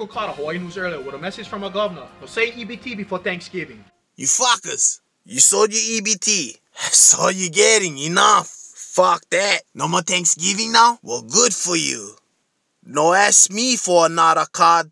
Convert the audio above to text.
Circle caught a Hawaiian News earlier with a message from our governor. No say EBT before Thanksgiving. You fuckers. You sold your EBT. That's all you're getting. Enough. Fuck that. No more Thanksgiving now? Well, good for you. No ask me for another card.